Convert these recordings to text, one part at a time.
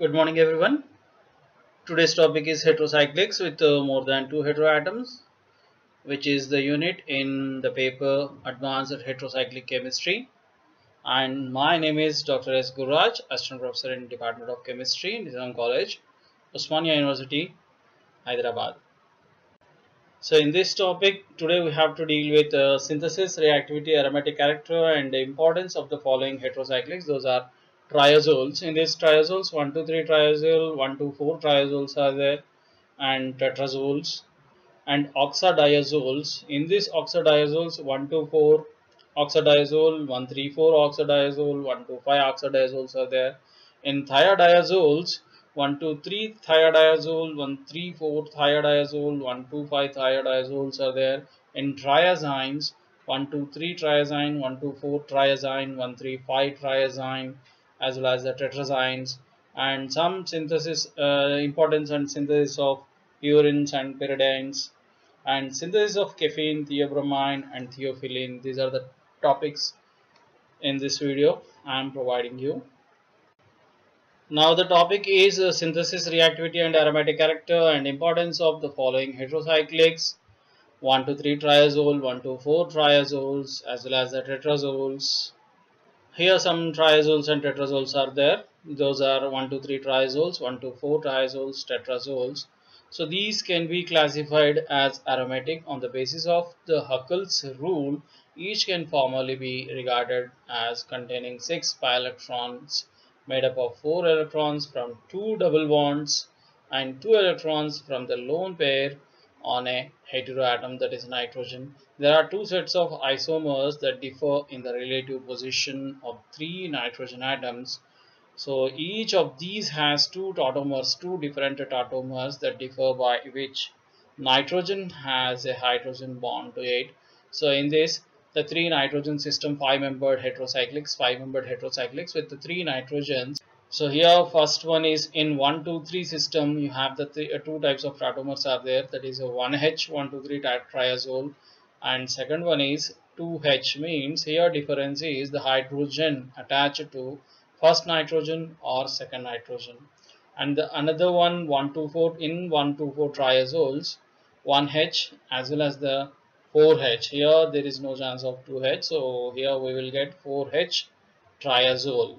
Good morning, everyone. Today's topic is heterocyclics with uh, more than two heteroatoms, which is the unit in the paper Advanced Heterocyclic Chemistry. And my name is Dr. S. Gururaj, Assistant Professor in Department of Chemistry in Nizam College, Osmania University, Hyderabad. So in this topic, today we have to deal with uh, synthesis, reactivity, aromatic character and the importance of the following heterocyclics. Those are triazoles. In these triazoles, 1, 2, 3 triazole, 1, 2, 4 triazoles are there and tetrazoles and oxadiazoles. In these oxadiazoles, 1, 2, 4 oxadiazole, 1, 3, 4 oxadiazole, 1, 2, 5 oxadiazoles are there. In thiodiazoles, 1, 2, 3 thiodiazole, 1, 3, 4 thiodiazole, 1, 2, 5 thiodiazoles are there. In triazines, 1, 2, 3 triazine, 1, 2, 4 triazine, 1, 3, 5 triazine, as well as the tetrazines and some synthesis uh, importance and synthesis of purines and pyridines and synthesis of caffeine, theobromine and theophylline. These are the topics in this video I am providing you. Now the topic is uh, synthesis, reactivity and aromatic character and importance of the following heterocyclics 1 to 3 triazole, 1 to 4 triazoles as well as the tetrazoles here some triazoles and tetrazoles are there. Those are 1 to 3 triazoles, 1 to 4 triazoles, tetrazoles. So these can be classified as aromatic on the basis of the Huckel's rule. Each can formally be regarded as containing 6 pi electrons made up of 4 electrons from 2 double bonds and 2 electrons from the lone pair on a heteroatom that is nitrogen. There are two sets of isomers that differ in the relative position of three nitrogen atoms. So each of these has two tautomers, two different tautomers that differ by which nitrogen has a hydrogen bond to it. So in this the three nitrogen system five membered heterocyclics, five membered heterocyclics with the three nitrogens so here first one is in 1, 2, 3 system you have the three, uh, two types of tautomers are there. That is a 1H 1, 2, 3 triazole. And second one is 2H means here difference is the hydrogen attached to first nitrogen or second nitrogen. And the another one 1, 2, 4 in 1, 2, 4 triazoles 1H as well as the 4H here there is no chance of 2H so here we will get 4H triazole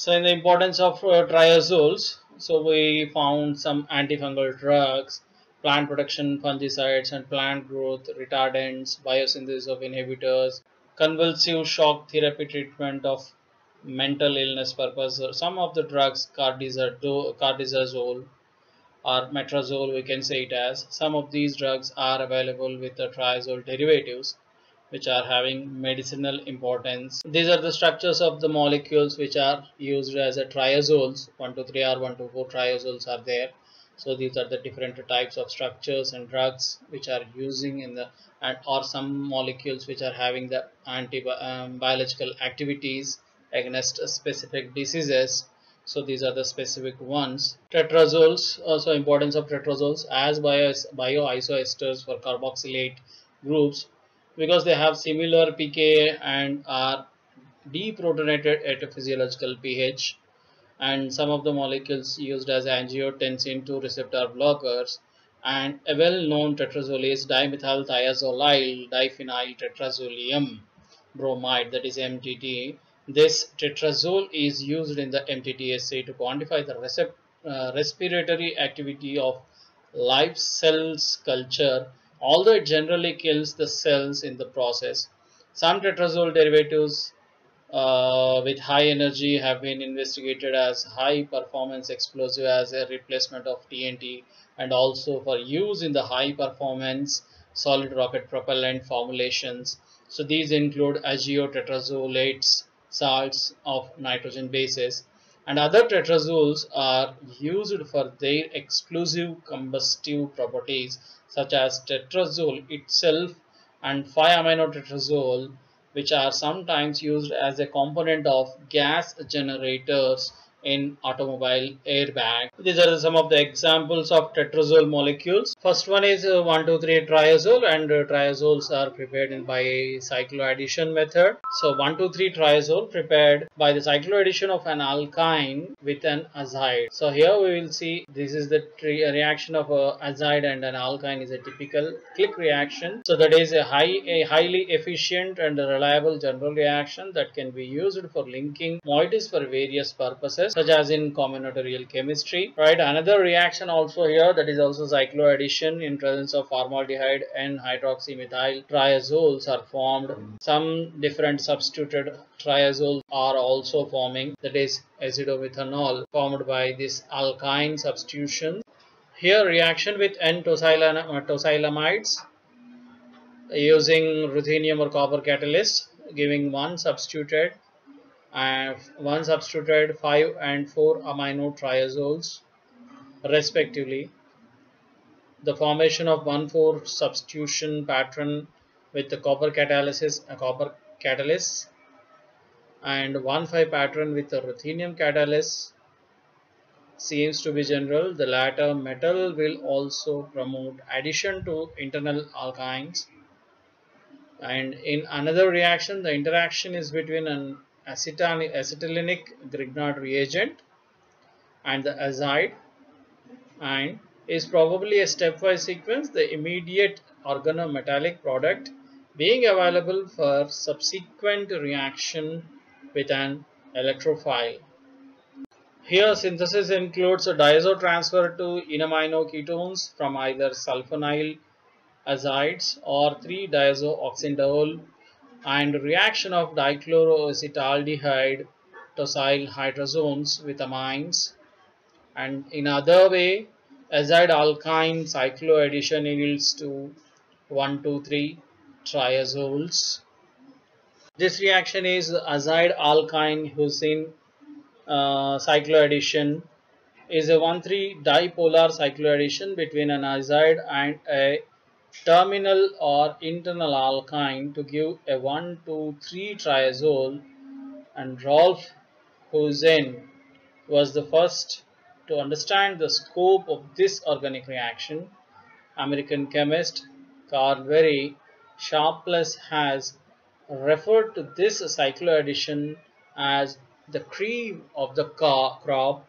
so in the importance of uh, triazoles, so we found some antifungal drugs, plant protection fungicides and plant growth retardants, biosynthesis of inhibitors, convulsive shock therapy treatment of mental illness purpose. Some of the drugs, carbendazole or metrazole, we can say it as. Some of these drugs are available with the triazole derivatives which are having medicinal importance. These are the structures of the molecules which are used as a triazoles. 1 to 3 or 1 to 4 triazoles are there. So these are the different types of structures and drugs which are using in the and or some molecules which are having the anti um, biological activities against specific diseases. So these are the specific ones. Tetrazoles, also importance of tetrazoles as bio, bioisosteres for carboxylate groups because they have similar pK and are deprotonated at a physiological pH and some of the molecules used as angiotensin 2 receptor blockers and a well-known tetrazole is dimethylthiazolyl diphenyl tetrazolium bromide that is MTT. This tetrazole is used in the MTT assay to quantify the uh, respiratory activity of live cells culture although it generally kills the cells in the process. Some tetrazole derivatives uh, with high energy have been investigated as high performance explosive as a replacement of TNT and also for use in the high performance solid rocket propellant formulations. So these include azotetrazolates, salts of nitrogen bases and other tetrazoles are used for their exclusive combustive properties such as tetrazole itself and 5-aminotetrazole which are sometimes used as a component of gas generators in automobile airbag. These are some of the examples of tetrazole molecules. First one is uh, 1, 2, 3 triazole and uh, triazoles are prepared in by cycloaddition method. So 1, 2, 3 triazole prepared by the cycloaddition of an alkyne with an azide. So here we will see this is the reaction of a azide and an alkyne is a typical click reaction. So that is a high, a highly efficient and reliable general reaction that can be used for linking moieties for various purposes such as in combinatorial chemistry. Right, another reaction also here that is also cycloaddition in presence of formaldehyde and hydroxymethyl triazoles are formed. Some different substituted triazoles are also forming that is azidomethanol formed by this alkyne substitution. Here reaction with N-tosylamides uh, using ruthenium or copper catalyst giving one substituted and one substituted 5 and 4 amino triazoles respectively. The formation of 1,4 substitution pattern with the copper catalysis, a copper catalyst and 1,5 pattern with the ruthenium catalyst seems to be general. The latter metal will also promote addition to internal alkynes and in another reaction the interaction is between an acetylenic Grignard reagent and the azide and is probably a stepwise sequence the immediate organometallic product being available for subsequent reaction with an electrophile. Here synthesis includes a diazo transfer to enamino ketones from either sulfonyl azides or 3-diazo-oxindole and reaction of dichloroacetaldehyde tosyl hydrazones with amines. And in other way azide alkyne cycloaddition yields to 1 2 3 triazoles. This reaction is azide alkyne Huisgen uh, cycloaddition. Is a 1,3 dipolar cycloaddition between an azide and a terminal or internal alkyne to give a 1,2,3 triazole and Rolf Huisgen was the first to understand the scope of this organic reaction. American chemist Karl Barry Sharpless has referred to this cycloaddition as the cream of the crop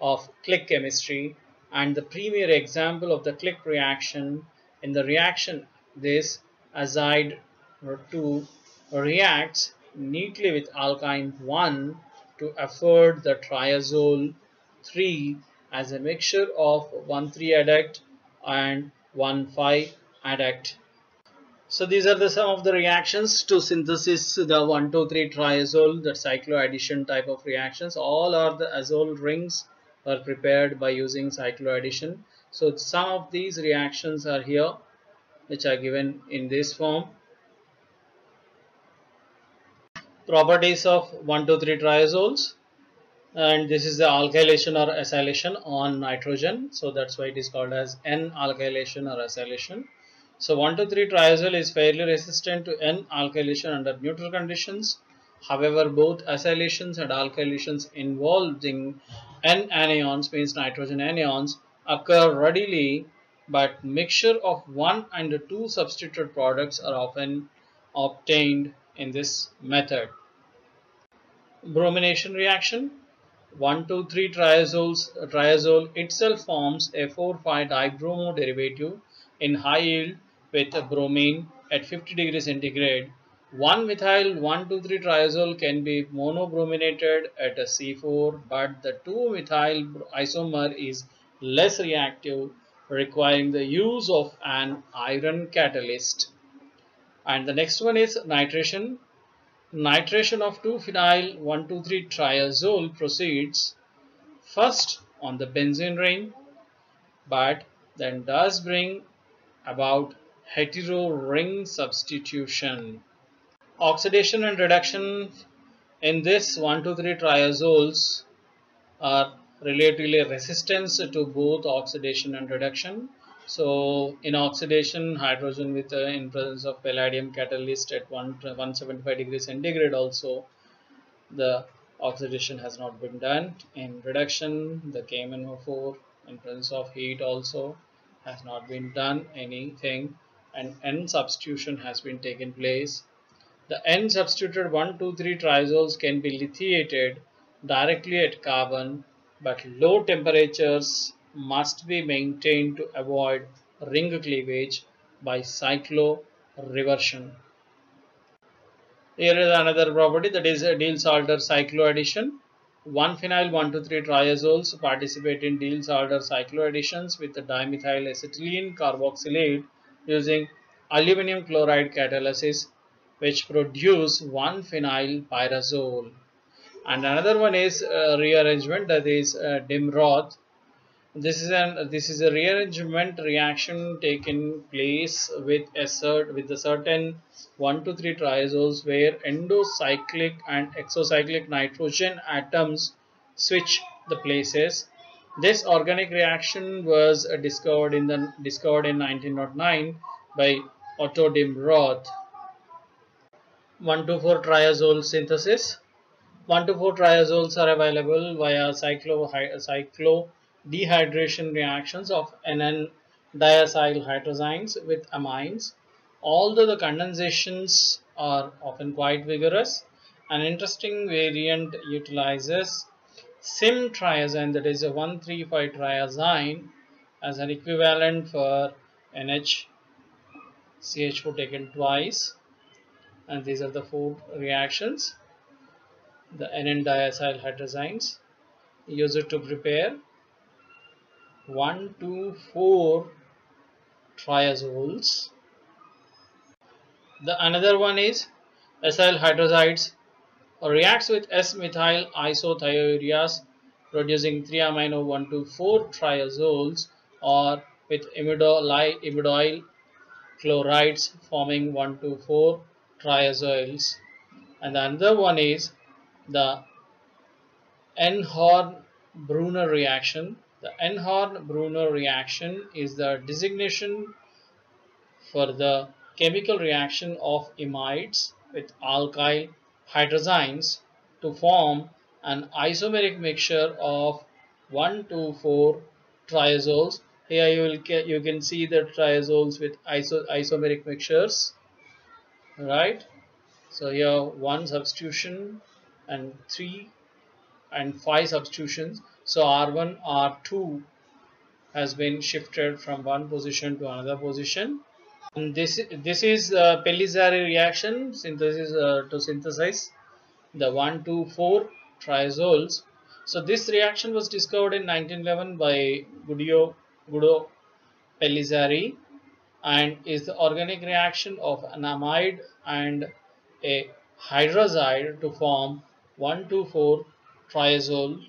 of click chemistry and the premier example of the click reaction in the reaction, this azide 2 reacts neatly with alkyne 1 to afford the triazole 3 as a mixture of 1,3 adduct and 1,5 adduct. So these are the some of the reactions to synthesis the 1, 2, 3 triazole, the cycloaddition type of reactions. All are the azole rings are prepared by using cycloaddition. So some of these reactions are here which are given in this form. Properties of 1, 2, 3 triazoles and this is the alkylation or acylation on nitrogen. So that's why it is called as N-alkylation or acylation. So 1, 2, 3 triazole is fairly resistant to N-alkylation under neutral conditions. However, both acylations and alkylations involving N anions means nitrogen anions occur readily but mixture of one and two substituted products are often obtained in this method. Bromination reaction 1 2 3 triazoles triazole itself forms a 4 5 dibromo derivative in high yield with bromine at 50 degrees centigrade 1 methyl 1 2 3 triazole can be monobrominated at a C4 but the 2 methyl isomer is less reactive requiring the use of an iron catalyst. And the next one is nitration. Nitration of 2-phenyl 1,2,3 triazole proceeds first on the benzene ring but then does bring about hetero ring substitution. Oxidation and reduction in this 1,2,3 triazoles are relatively resistance to both oxidation and reduction. So in oxidation, hydrogen with uh, in presence of palladium catalyst at 1, 175 degrees centigrade also, the oxidation has not been done. In reduction, the KMnO4 in presence of heat also has not been done anything and N substitution has been taken place. The N substituted 1, 2, 3 triazoles can be lithiated directly at carbon but low temperatures must be maintained to avoid ring cleavage by cycloreversion. Here is another property that is Diels-Alder cycloaddition. 1-phenyl 1,2,3 triazoles participate in Diels-Alder cycloadditions with the dimethyl acetylene carboxylate using aluminum chloride catalysis which produce 1-phenyl pyrazole. And another one is uh, rearrangement that is uh, Dimroth this is an this is a rearrangement reaction taken place with a cert with the certain 1 to 3 triazoles where endocyclic and exocyclic nitrogen atoms switch the places. This organic reaction was discovered in the discovered in 1909 by Otto Dimroth 1 to 4 triazole synthesis 1 to 4 triazoles are available via cyclo cyclo dehydration reactions of NN diacyl hydrazines with amines. Although the condensations are often quite vigorous, an interesting variant utilizes SIM triazine that is a 135 triazine as an equivalent for NH CH4 taken twice and these are the four reactions the NN diacyl hydrazines. Used to prepare. 1 to 4 triazoles. The another one is acyl or reacts with S-methyl isothioureas producing 3 amino 1 to 4 triazoles or with imidoyl, imidoyl chlorides forming 1 to 4 triazoles. And the another one is the Einhorn-Brunner reaction the Einhorn-Brunner reaction is the designation for the chemical reaction of imides with alkyl hydrazines to form an isomeric mixture of 1 to 4 triazoles. Here you will you can see the triazoles with iso, isomeric mixtures, right? So here one substitution and three and five substitutions. So R1, R2 has been shifted from one position to another position. And this, this is uh, Pellizzari reaction synthesis uh, to synthesize the 1, 2, 4 triazoles. So this reaction was discovered in 1911 by Guido, Guido Pellizzari and is the organic reaction of an amide and a hydrazide to form 1, 2, 4 triazole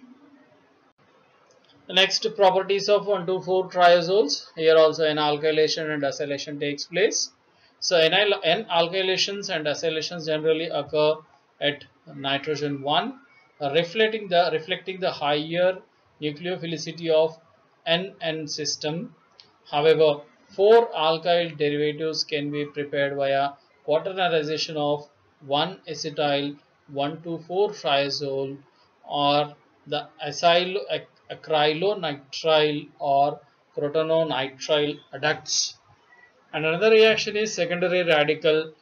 the next properties of 1 to 4 triazoles. Here also an alkylation and acylation takes place. So N alkylations and acylations generally occur at nitrogen 1, reflecting the reflecting the higher nucleophilicity of NN system. However, four alkyl derivatives can be prepared via quaternization of 1 acetyl 1 to 4 triazole or the acrylonitrile or crotononitrile adducts. And another reaction is secondary radical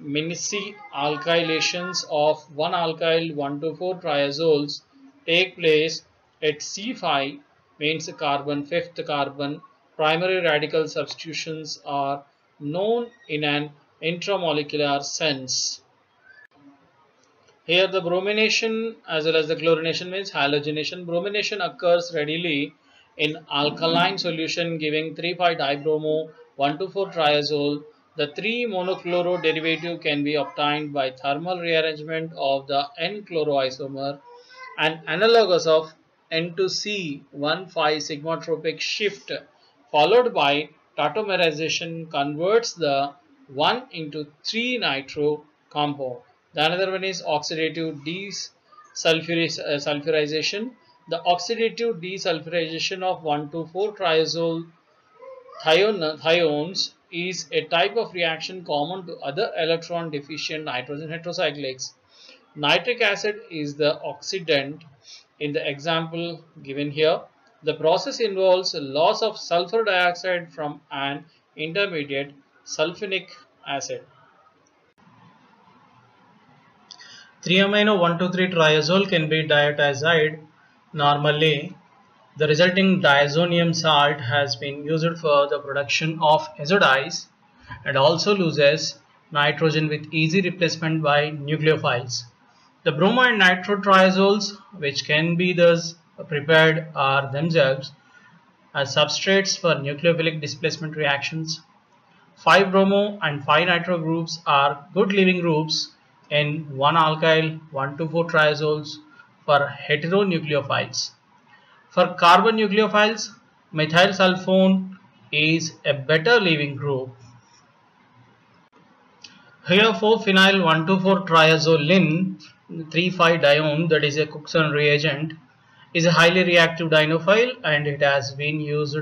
Minisci alkylations of 1 alkyl 1 to 4 triazoles take place at C5 means carbon fifth carbon primary radical substitutions are known in an intramolecular sense. Here the bromination as well as the chlorination means halogenation. Bromination occurs readily in alkaline solution giving 3,5-dibromo 1,2,4 triazole. The 3-monochloro derivative can be obtained by thermal rearrangement of the N-chloroisomer and analogous of N to C 1,5 sigmatropic shift followed by tautomerization converts the 1 into 3 nitro compound. The another one is oxidative desulfurization. Uh, the oxidative desulfurization of 1 to 4 triazole thiones is a type of reaction common to other electron deficient nitrogen heterocyclics. Nitric acid is the oxidant in the example given here. The process involves loss of sulfur dioxide from an intermediate sulfonic acid. 3-amino 1,2,3 triazole can be diazotide. Normally, the resulting diazonium salt has been used for the production of azodize and also loses nitrogen with easy replacement by nucleophiles. The bromo and nitrotriazoles which can be thus prepared are themselves as substrates for nucleophilic displacement reactions. 5-bromo and 5-nitro groups are good leaving groups in 1-alkyl 1,2,4-triazoles for heteronucleophiles. For carbon nucleophiles, methyl sulfone is a better leaving group. Here 4-phenyl 1,2,4-triazolin 3,5-dione that is a Cookson reagent is a highly reactive dienophile and it has been used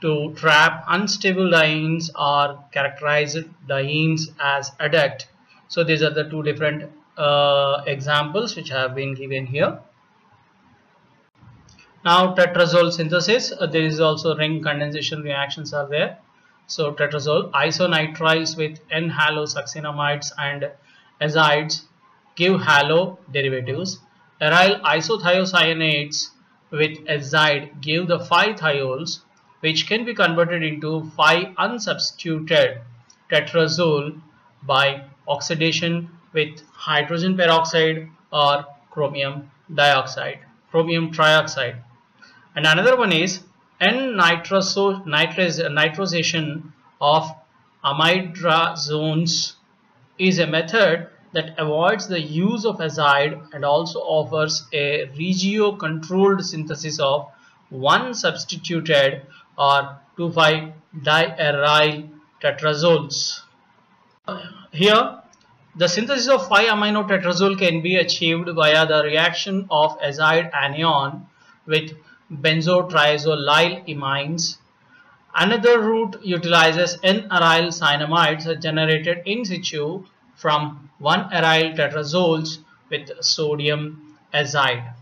to trap unstable dienes or characterized dienes as adduct. So these are the two different uh, examples which have been given here. Now tetrazole synthesis, uh, there is also ring condensation reactions are there. So tetrazole isonitriles with N-halosuccinimides and azides give halo derivatives. Aryl isothiocyanates with azide give the 5-thiols which can be converted into 5 unsubstituted tetrazole by oxidation with hydrogen peroxide or chromium dioxide, chromium trioxide. And another one is N-nitrosation of amidrazones is a method that avoids the use of azide and also offers a regio-controlled synthesis of one substituted or 2,5-diaryl tetrazoles. Here, the synthesis of 5-amino tetrazole can be achieved via the reaction of azide anion with benzotriazolyl imines. Another route utilizes N-aryl cyanamides generated in situ from 1-aryl tetrazoles with sodium azide.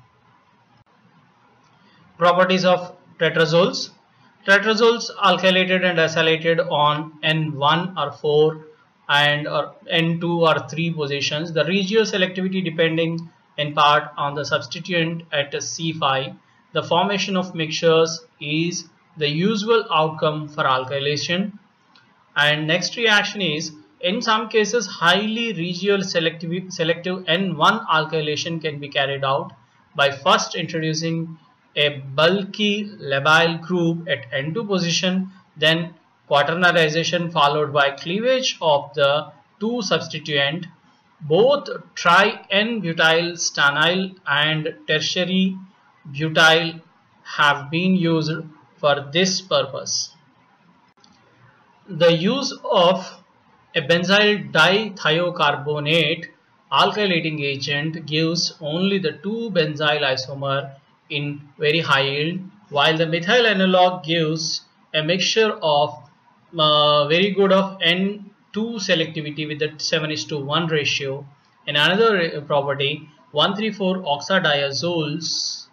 Properties of tetrazoles. Tetrazoles alkylated and acylated on N1 or 4 and or N2 or 3 positions. The regio selectivity depending in part on the substituent at C5 the formation of mixtures is the usual outcome for alkylation and next reaction is in some cases highly regio selective, selective N1 alkylation can be carried out by first introducing a bulky labile group at N2 position then quaternization followed by cleavage of the two substituent both tri-N-butyl stannyl and tertiary butyl have been used for this purpose. The use of a benzyl dithiocarbonate alkylating agent gives only the 2-benzyl isomer in very high yield while the methyl analog gives a mixture of uh, very good of N2 selectivity with the 7 is to 1 ratio. And another property 134 oxadiazoles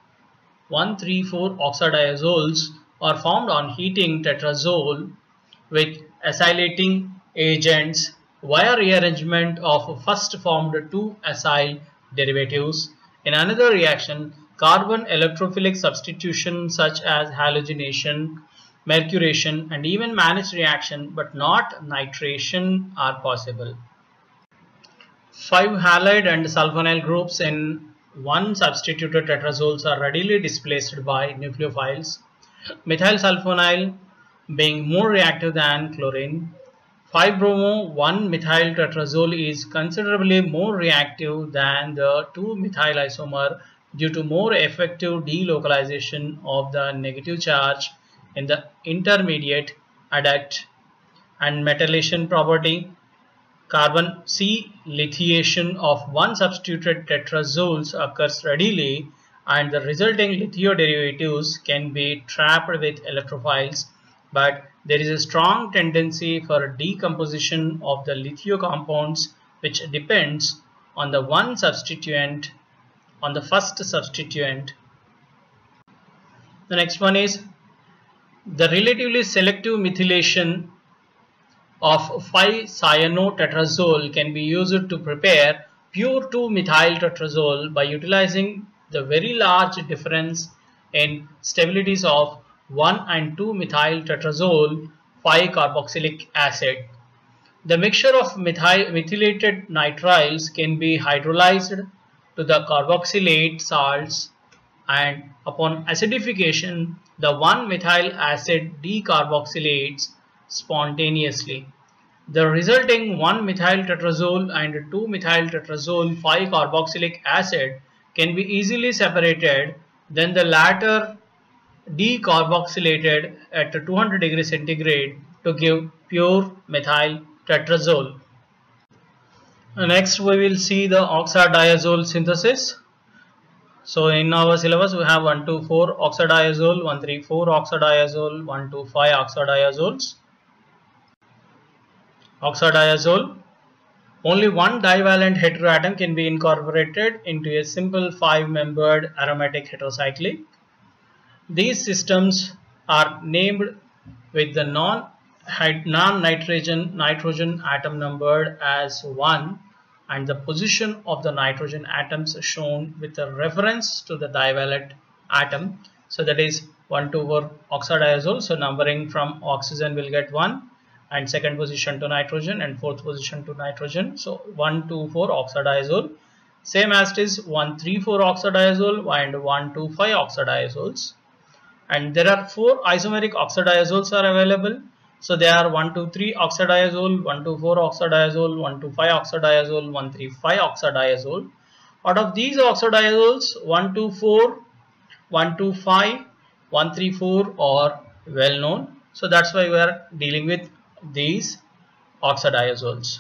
1,3,4 oxadiazoles are formed on heating tetrazole with acylating agents via rearrangement of first formed two acyl derivatives. In another reaction, carbon electrophilic substitution such as halogenation, mercuration and even Mannich reaction but not nitration are possible. 5 halide and sulfonyl groups in one substituted tetrazoles are readily displaced by nucleophiles. Methyl sulfonyl being more reactive than chlorine. 5-bromo 1-methyl tetrazole is considerably more reactive than the 2-methyl isomer due to more effective delocalization of the negative charge in the intermediate adduct and metallation property Carbon C lithiation of one substituted tetrazoles occurs readily and the resulting lithium derivatives can be trapped with electrophiles. But there is a strong tendency for decomposition of the lithio compounds which depends on the one substituent on the first substituent. The next one is the relatively selective methylation of 5-cyanotetrazole can be used to prepare pure 2-methyl tetrazole by utilizing the very large difference in stabilities of 1 and 2-methyl tetrazole 5-carboxylic acid. The mixture of methylated nitriles can be hydrolyzed to the carboxylate salts and upon acidification the 1-methyl acid decarboxylates spontaneously. The resulting 1-methyl tetrazole and 2-methyl tetrazole 5-carboxylic acid can be easily separated then the latter decarboxylated at 200 degrees centigrade to give pure methyl tetrazole. Next we will see the oxadiazole synthesis. So in our syllabus we have 1 to 4 oxadiazole, 1 3 4 oxadiazole, 1 to 5 oxadiazoles. Oxadiazole only one divalent heteroatom can be incorporated into a simple five-membered aromatic heterocyclic. These systems are named with the non-nitrogen nitrogen atom numbered as 1 and the position of the nitrogen atoms shown with a reference to the divalent atom. So that is 1 to 4 oxadiazole. So numbering from oxygen will get 1 and second position to nitrogen and fourth position to nitrogen. So 1 to 4 oxadiazole. Same as it is 1 3 4 oxadiazole and 1 2 5 oxadiazoles. And there are four isomeric oxadiazoles are available so they are 1 2 3 oxadiazole, 1 2 4 oxadiazole, 1 2 5 oxadiazole, 1 3 5 oxadiazole. Out of these oxadiazoles, 1 2 4, 1 2 5, 1 3 4 are well known. So that's why we are dealing with these oxadiazoles.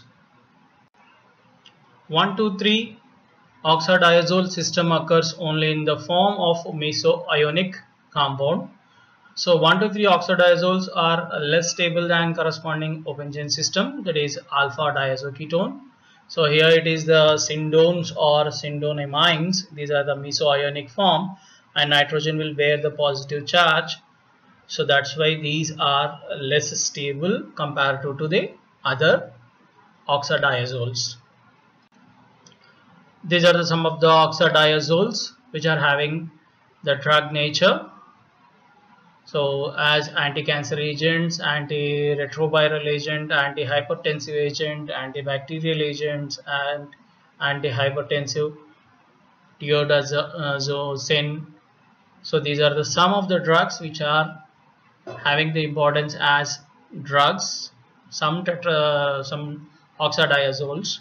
1 2 3 oxadiazole system occurs only in the form of meso-ionic compound so 1 to 3 oxadiazoles are less stable than corresponding open chain system that is alpha diazoketone. So here it is the sydnones or sydnonimines. These are the meso-ionic form and nitrogen will bear the positive charge. So that's why these are less stable compared to, to the other oxadiazoles. These are the, some of the oxadiazoles which are having the drug nature so as anti-cancer agents, anti-retroviral agent, anti-hypertensive agent, antibacterial agents and anti-hypertensive tiodazosin. Uh, so these are the some of the drugs which are having the importance as drugs, some tetra, some oxadiazoles.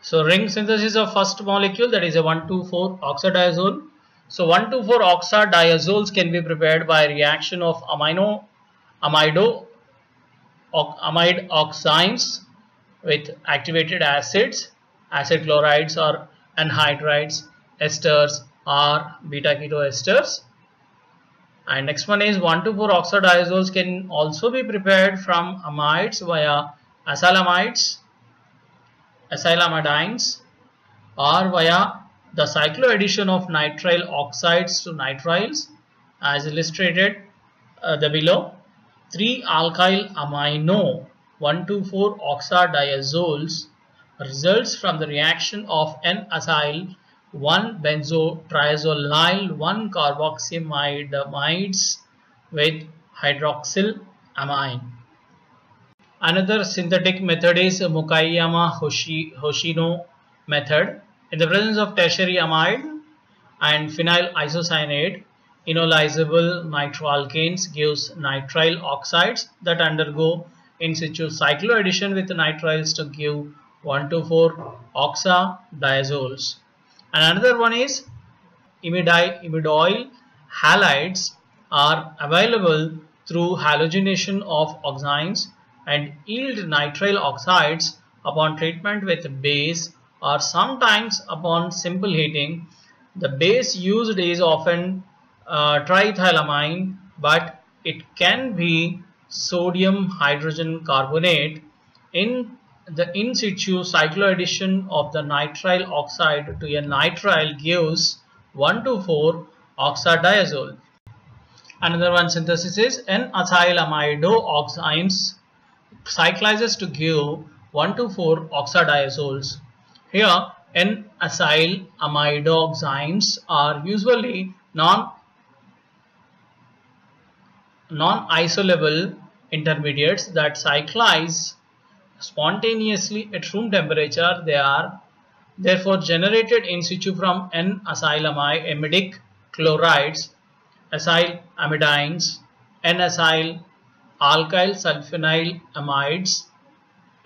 So ring synthesis of first molecule that is a 1,2,4 oxadiazole so 1,2,4 oxadiazoles can be prepared by reaction of amino amido amide oxides with activated acids, acid chlorides or anhydrides, esters or beta keto esters. And next one is 1,2,4 oxadiazoles can also be prepared from amides via acylamides, acylamidines or via the cycloaddition of nitrile oxides to nitriles as illustrated uh, the below 3 alkyl amino 1,2,4 oxadiazoles results from the reaction of N-acyl 1 benzotriazolonyl 1 carboxyamides with hydroxyl amine. Another synthetic method is Mukaiyama Hoshino method in the presence of tertiary amide and phenyl isocyanate, enolizable nitroalkanes gives nitrile oxides that undergo in situ cycloaddition with nitriles to give 1 to 4 oxadiazoles. And another one is imidoyl halides are available through halogenation of oximes and yield nitrile oxides upon treatment with base or sometimes upon simple heating the base used is often uh, triethylamine but it can be sodium hydrogen carbonate in the in situ cycloaddition of the nitrile oxide to a nitrile gives 1 to 4 oxadiazole. Another one synthesis is N-ethylamidooximes cyclizes to give 1 to 4 oxadiazoles. Here N-ethylamidooximes are usually non non-isolable intermediates that cyclize spontaneously at room temperature. They are therefore generated in situ from N-ethylamide chlorides, acyl amidines, N-acyl alkyl sulfonyl amides,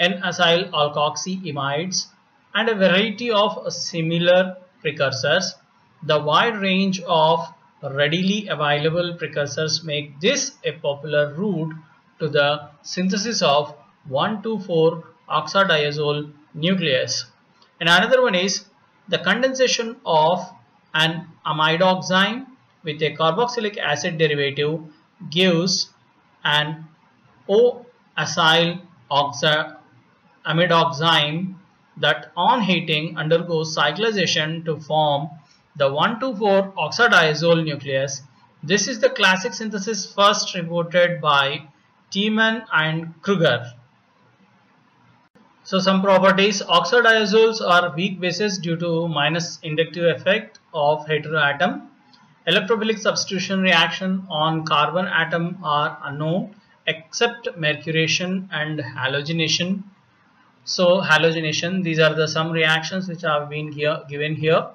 N-acyl alkoxy amides, and a variety of similar precursors. The wide range of readily available precursors make this a popular route to the synthesis of 1,2,4 oxadiazole nucleus. And another one is the condensation of an amidoxime with a carboxylic acid derivative gives an O-acyl amidoxime that on heating undergoes cyclization to form the 1,2,4 oxadiazole nucleus. This is the classic synthesis first reported by Tiemann and Kruger. So some properties, oxadiazoles are weak bases due to minus inductive effect of heteroatom. Electrophilic substitution reaction on carbon atom are unknown except mercuration and halogenation. So halogenation, these are the some reactions which have been here given here.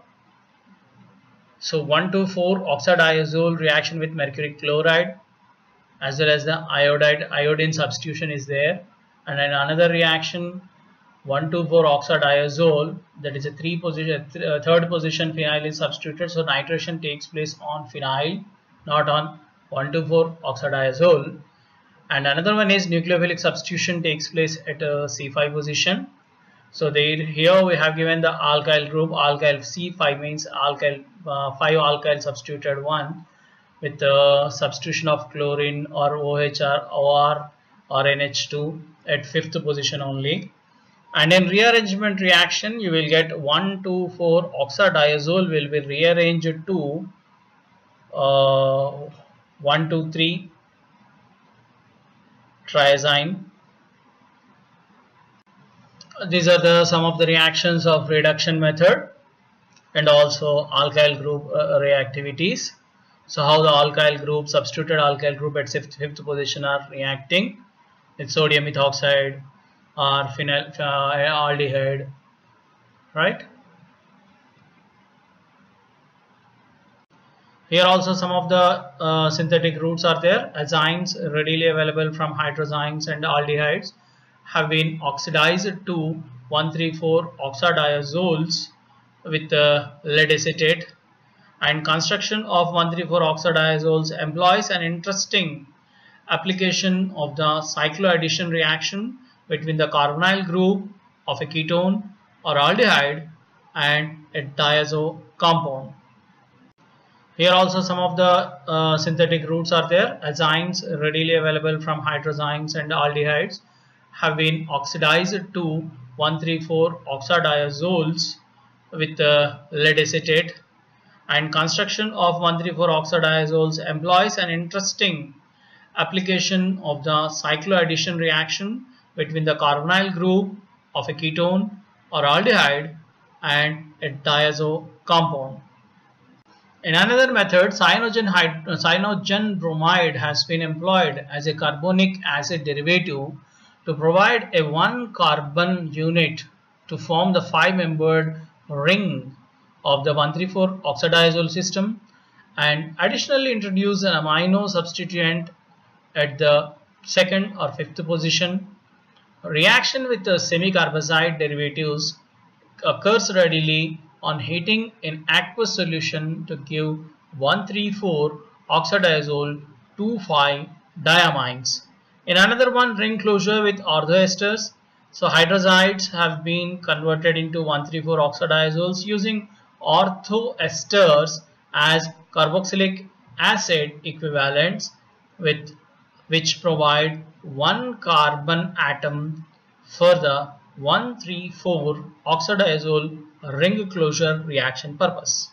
So 1 to 4 oxadiazole reaction with mercury chloride as well as the iodide iodine substitution is there. And then another reaction 1 to 4 oxadiazole that is a three position th uh, third position phenyl is substituted. So nitration takes place on phenyl not on 1 to 4 oxadiazole and another one is nucleophilic substitution takes place at a C5 position. So here we have given the alkyl group alkyl C5 means alkyl uh, 5 alkyl substituted one with the substitution of chlorine or OH or OR or NH2 at fifth position only. And in rearrangement reaction you will get 1 2 4 oxadiazole will be rearranged to uh, 1 2 3 triazine these are the some of the reactions of reduction method and also alkyl group uh, reactivities. So how the alkyl group, substituted alkyl group at fifth, fifth position are reacting with sodium methoxide or phenyl uh, aldehyde, right? Here also some of the uh, synthetic routes are there. Azymes readily available from hydrozymes and aldehydes have been oxidized to 134 oxadiazoles with uh, lead acetate and construction of 134 oxadiazoles employs an interesting application of the cycloaddition reaction between the carbonyl group of a ketone or aldehyde and a diazo compound. Here also some of the uh, synthetic routes are there. Azymes readily available from hydrozymes and aldehydes have been oxidized to 134 oxadiazoles with uh, lead acetate and construction of 134 oxadiazoles employs an interesting application of the cycloaddition reaction between the carbonyl group of a ketone or aldehyde and a diazo compound. In another method, cyanogen, cyanogen bromide has been employed as a carbonic acid derivative to provide a one carbon unit to form the five membered ring of the 134 oxadiazole system and additionally introduce an amino substituent at the second or fifth position. Reaction with the semi-carbazide derivatives occurs readily on heating in aqueous solution to give 134 oxadiazole 2,5 diamines. In another one, ring closure with orthoesters. So hydroxides have been converted into 134 oxadiazoles using orthoesters as carboxylic acid equivalents with which provide one carbon atom for the 134 oxadiazole ring closure reaction purpose.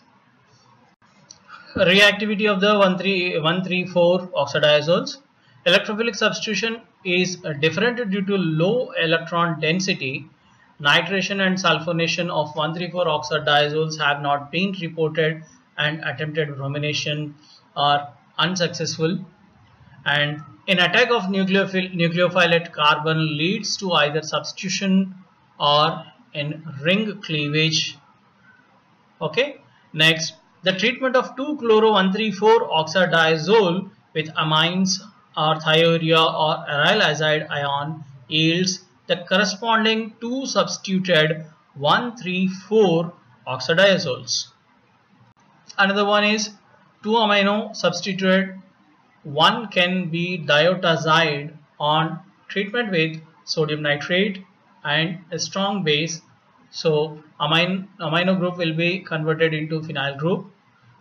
Reactivity of the 134 oxadiazoles. Electrophilic substitution is uh, different due to low electron density. Nitration and sulfonation of 134 oxadiazoles have not been reported and attempted bromination are unsuccessful and an attack of nucleophile, nucleophile at carbon leads to either substitution or in ring cleavage okay next the treatment of 2-chloro-1,3,4-oxadiazole with amines or thiourea or aryl azide ion yields the corresponding two substituted 134 oxadiazoles. Another one is 2 amino substituted one can be diazotized on treatment with sodium nitrate and a strong base so amino, amino group will be converted into phenyl group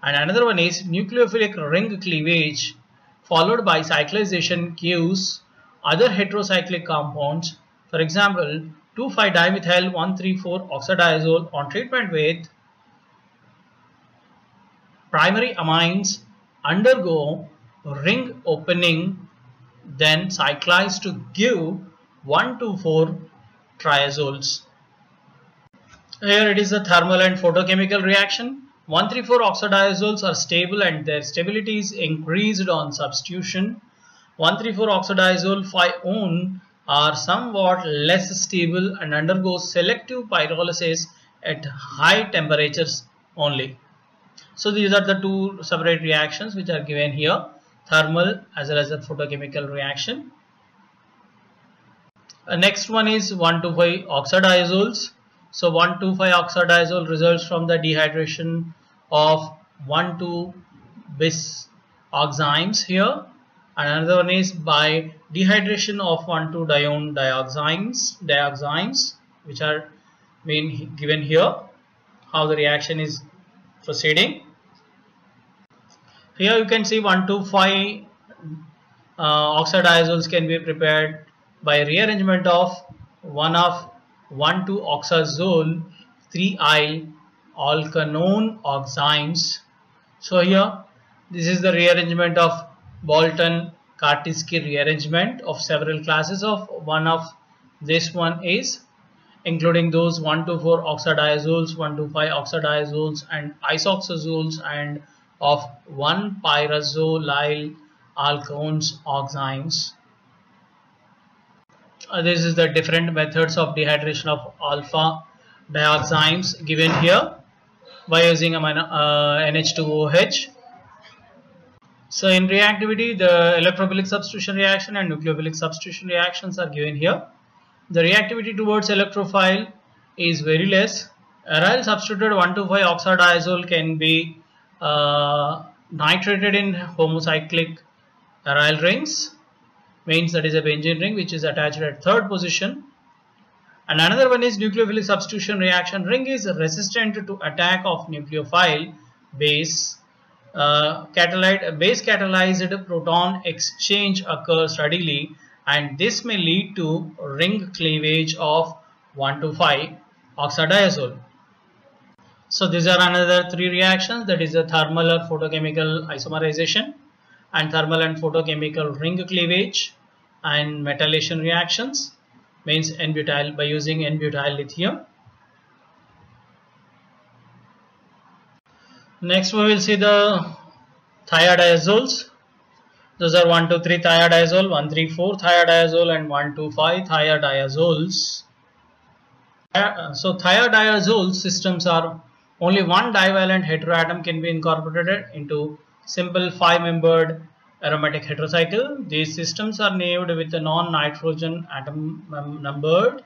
and another one is nucleophilic ring cleavage followed by cyclization gives other heterocyclic compounds for example 2,5-dimethyl 134 oxadiazole on treatment with primary amines undergo ring opening then cyclize to give 1 to 4 triazoles. Here it is a thermal and photochemical reaction. 134 oxadiazoles are stable and their stability is increased on substitution. 134 oxadiazole 5-one are somewhat less stable and undergo selective pyrolysis at high temperatures only. So these are the two separate reactions which are given here thermal as well as a photochemical reaction. Uh, next one is 125 oxadiazoles. So 125 oxadiazole results from the dehydration of 1,2 bis oximes here. And another one is by dehydration of 1,2 dione dioximes dioximes which are being given here. How the reaction is proceeding. Here you can see 1 to 5 uh, can be prepared by rearrangement of one of 1 to oxazole 3i alkanone oximes. So here this is the rearrangement of Boulton Katritzky rearrangement of several classes of one of this one is including those 1 to 4 oxadiazoles, 1 to 5 oxadiazoles and isoxazoles and of 1 pyrazolyl alkones oximes. Uh, this is the different methods of dehydration of alpha dioximes given here by using a uh, NH2OH. So in reactivity, the electrophilic substitution reaction and nucleophilic substitution reactions are given here. The reactivity towards electrophile is very less. Aryl substituted 1 to 5 oxadiazole can be uh, nitrated in homocyclic aryl rings means that is a benzene ring which is attached at third position. And another one is nucleophilic substitution reaction ring is resistant to attack of nucleophile base uh, catalyzed base catalyzed proton exchange occurs readily and this may lead to ring cleavage of 1 to 5 oxadiazole. So these are another three reactions that is a thermal or photochemical isomerization and thermal and photochemical ring cleavage and metallation reactions means n-butyl by using n-butyl lithium. Next we will see the thiodiazoles. Those are 1, 2, 3 thiodazole, 1, 3, 4 thiodazole and 1, 2, 5 thiodiazoles. So thiodiazole systems are only one divalent heteroatom can be incorporated into simple five-membered aromatic heterocycle. These systems are named with the non-nitrogen atom um, numbered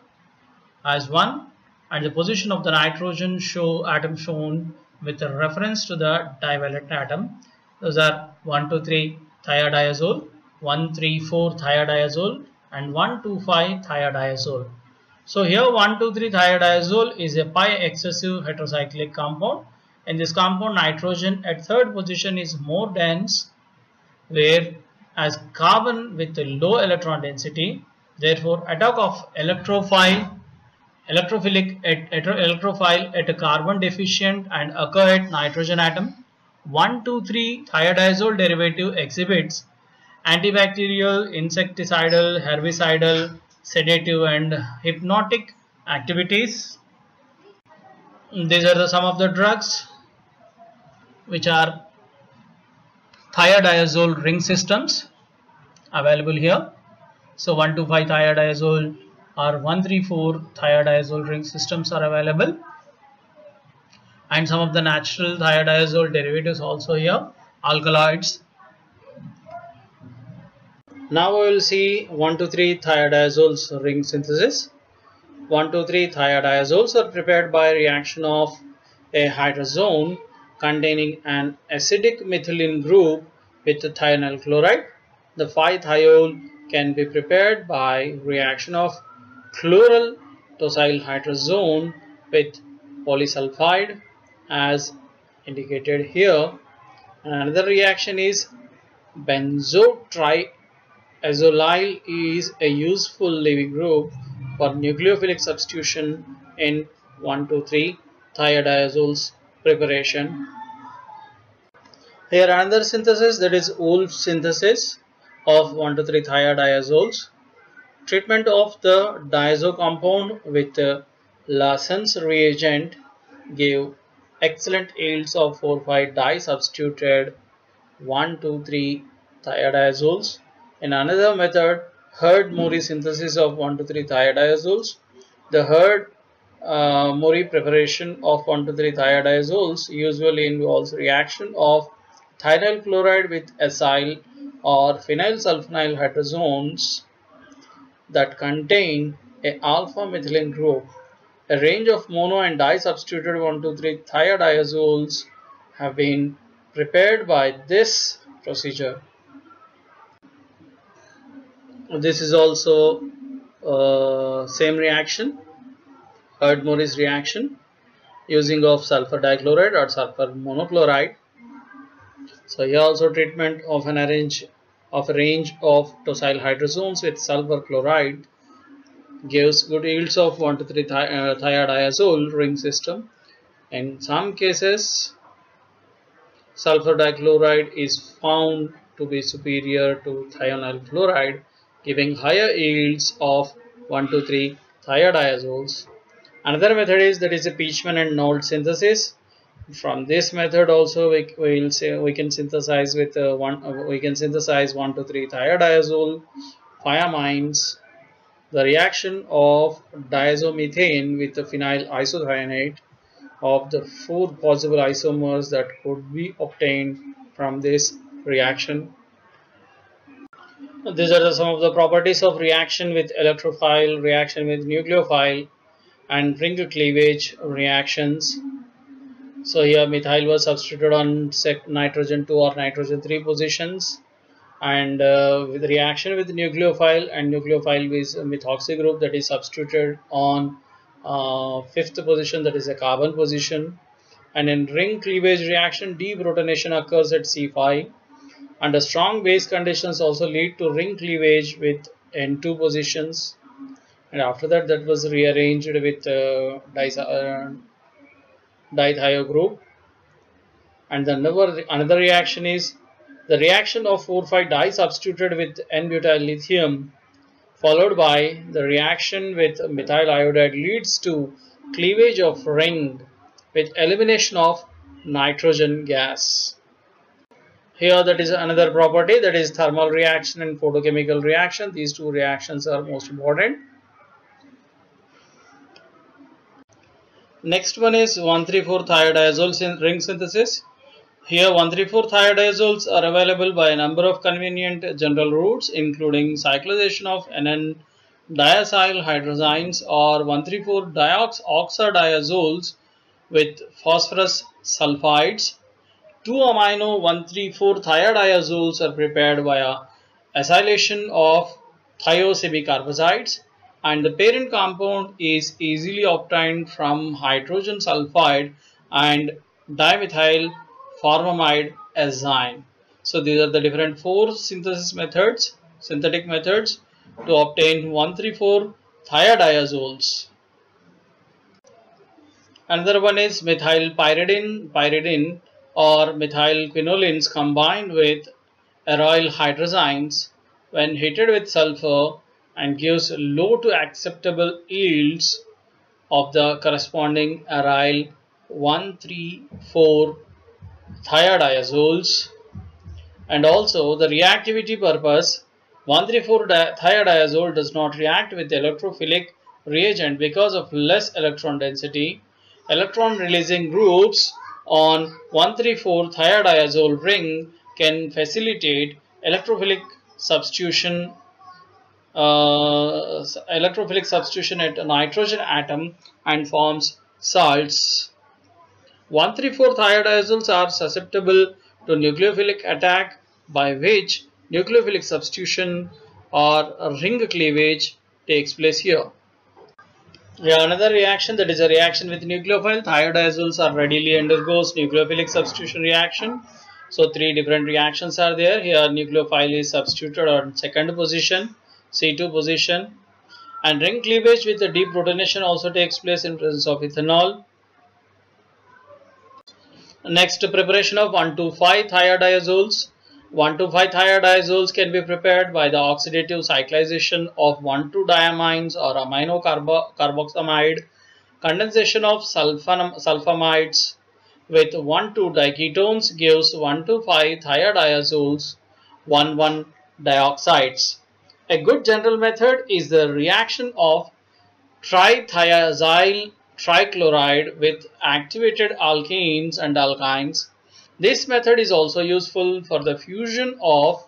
as 1 and the position of the nitrogen show atom shown with a reference to the divalent atom. Those are 1, 2, 3 thiodiazole, 1, 3, 4 thiodiazole and 1, 2, 5 thiodiazole. So here 1,2,3-thiodiazole is a pi-excessive heterocyclic compound. In this compound nitrogen at third position is more dense where as carbon with a low electron density therefore attack of electrophile electrophilic at, at electrophile at a carbon deficient and occur at nitrogen atom. 1, 2, 3 thiodiazole derivative exhibits antibacterial, insecticidal, herbicidal, sedative and hypnotic activities. These are the some of the drugs which are thiodiazole ring systems available here. So 125 thiodiazole or 134 thiodiazole ring systems are available. And some of the natural thiodiazole derivatives also here alkaloids. Now we will see 1 to 3 thiodiazoles ring synthesis. 1 to 3 thiodiazoles are prepared by reaction of a hydrazone containing an acidic methylene group with thionyl chloride the 5-thiol can be prepared by reaction of chloral tosyl hydrazone with polysulfide as indicated here. Another reaction is benzotriazolyl is a useful Levy group for nucleophilic substitution in 1 to 3 thiodiazoles preparation. Here another synthesis that is Wolff synthesis of 1 to 3 thiodiazoles. Treatment of the diazo compound with uh, Lawesson's reagent gave excellent yields of 4,5 di-substituted 1,2,3 thiodiazoles. In another method, Hurd-Mori synthesis of 1,2,3 thiodiazoles. The Hurd-Mori uh, preparation of 1,2,3 thiodiazoles usually involves reaction of thionyl chloride with acyl or phenyl sulfonyl hydrazones that contain a alpha methylene group. A range of mono and di-substituted 1,2,3 thiodiazoles have been prepared by this procedure. This is also uh, same reaction, Hurd-Mori's reaction using of sulfur dichloride or sulfur monochloride so here also treatment of an arrange of a range of tosyl hydrazones with sulfur chloride gives good yields of 1 to 3 thi uh, ring system. In some cases, sulfur dichloride is found to be superior to thionyl chloride, giving higher yields of 1 to 3 thiodiazoles. Another method is that is a Pechmann and Nolte synthesis. From this method also we will say we can synthesize with uh, one uh, we can synthesize 1 to 3 thiodiazole thiamines. The reaction of diazomethane with the phenyl isothiocyanate of the four possible isomers that could be obtained from this reaction. These are some of the properties of reaction with electrophile reaction with nucleophile and ring cleavage reactions. So here methyl was substituted on nitrogen 2 or nitrogen 3 positions. And uh, with reaction with nucleophile and nucleophile with methoxy group that is substituted on uh, fifth position that is a carbon position. And in ring cleavage reaction deprotonation occurs at C5 and the strong base conditions also lead to ring cleavage with N2 positions and after that that was rearranged with uh, uh dithio group and the another, another reaction is the reaction of 4,5 di substituted with n-butyl lithium followed by the reaction with methyl iodide leads to cleavage of ring with elimination of nitrogen gas. Here that is another property that is thermal reaction and photochemical reaction. These two reactions are most important. Next one is 134 thiodiazole ring synthesis. Here 134 thiodiazoles are available by a number of convenient general routes including cyclization of NN diacyl hydrazines or 134 dioxadiazoles with phosphorus sulfides. Two amino 134 thiodiazoles are prepared via acylation of thiosemicarbazides and the parent compound is easily obtained from hydrogen sulfide and dimethyl formamide azine. So these are the different four synthesis methods, synthetic methods to obtain 134 thiodiazoles. Another one is methyl pyridine, pyridine or methyl quinolines combined with aryl hydrazines when heated with sulfur and gives low to acceptable yields of the corresponding aryl 134 thiodiazoles and also the reactivity purpose 134 thiodiazole does not react with electrophilic reagent because of less electron density. Electron releasing groups on 134 thiodiazole ring can facilitate electrophilic substitution uh, electrophilic substitution at a nitrogen atom and forms salts. 134 thiodiazoles are susceptible to nucleophilic attack by which nucleophilic substitution or ring cleavage takes place here. Yeah, another reaction that is a reaction with nucleophile. Thiodiazoles are readily undergoes nucleophilic substitution reaction. So three different reactions are there. Here nucleophile is substituted on second position, C2 position and ring cleavage with the deep protonation also takes place in presence of ethanol. Next preparation of one two five thiadiazoles. One two five thiadiazoles can be prepared by the oxidative cyclization of 1,2-diamines or amino carboxamide, condensation of sulfamides with 1,2-diketones gives 1,2,5-thiodioazoles, 1,1-dioxides. A good general method is the reaction of trithiazyl trichloride with activated alkenes and alkynes this method is also useful for the fusion of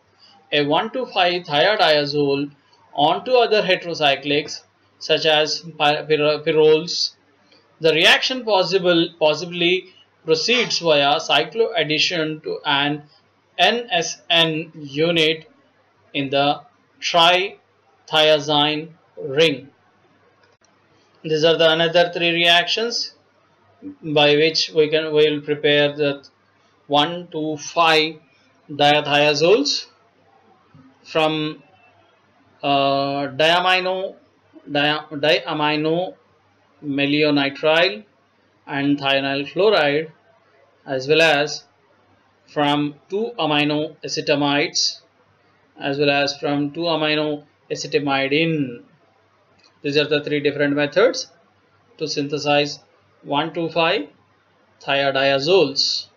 a 1,2,5 thiodiazole onto other heterocyclics such as pyrroles. The reaction possible possibly proceeds via cycloaddition to an NSN unit in the trithiazine ring. These are the another three reactions by which we can we will prepare the 1 to 5 diathiazoles from uh, diamino dia, diamino malonitrile and thionyl chloride as well as from 2 amino acetamides as well as from 2 amino acetamidin. These are the three different methods to synthesize 1,2,5 thiodiazoles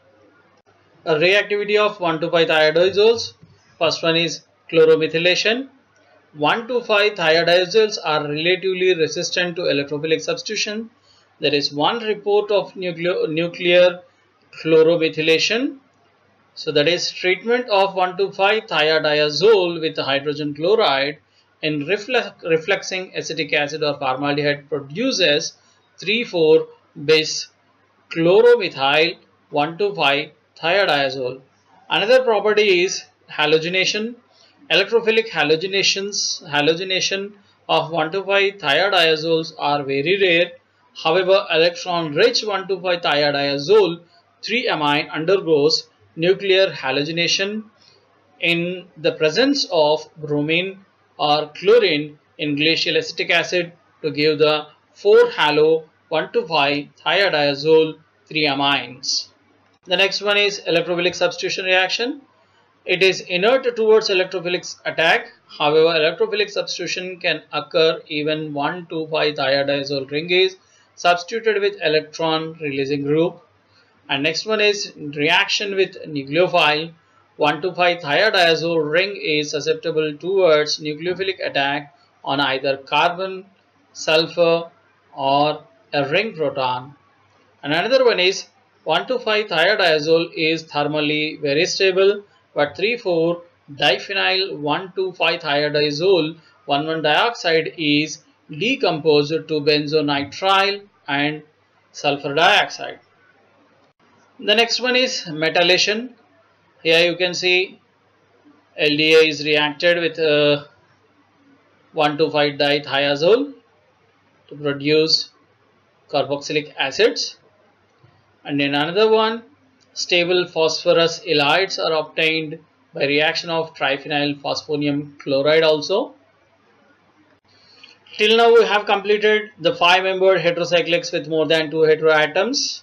a reactivity of 1 to 5 thiodiazoles. First one is chloromethylation. 1 to 5 thiodiazoles are relatively resistant to electrophilic substitution. There is one report of nuclear, nuclear chloromethylation. So that is treatment of 1 to 5 thiodiazole with hydrogen chloride in reflex, refluxing acetic acid or formaldehyde produces 3,4 bis chloromethyl 1 to 5 thiodiazole. Another property is halogenation. Electrophilic halogenations, halogenation of 1 to 5 thiodiazoles are very rare. However, electron-rich 1 to 5 thiodiazole 3-amine undergoes nuclear halogenation in the presence of bromine or chlorine in glacial acetic acid to give the 4-halo 1 to 5 thiodiazole 3 amines. The next one is electrophilic substitution reaction. It is inert towards electrophilic attack. However, electrophilic substitution can occur even 1 to 5 thiodiazole ring is substituted with electron releasing group. And next one is reaction with nucleophile. 1 to 5 thiodiazole ring is susceptible towards nucleophilic attack on either carbon, sulfur or a ring proton. And another one is 1 to 5 thiodiazole is thermally very stable but 3,4 diphenyl 1 to 5 thiodiazole 1,1 dioxide is decomposed to benzonitrile and sulfur dioxide. The next one is metallation. Here you can see LDA is reacted with uh, 1 to 5 dithiazole to produce carboxylic acids and in another one stable phosphorus ylides are obtained by reaction of triphenyl phosphonium chloride also. Till now we have completed the 5 membered heterocyclics with more than 2 heteroatoms.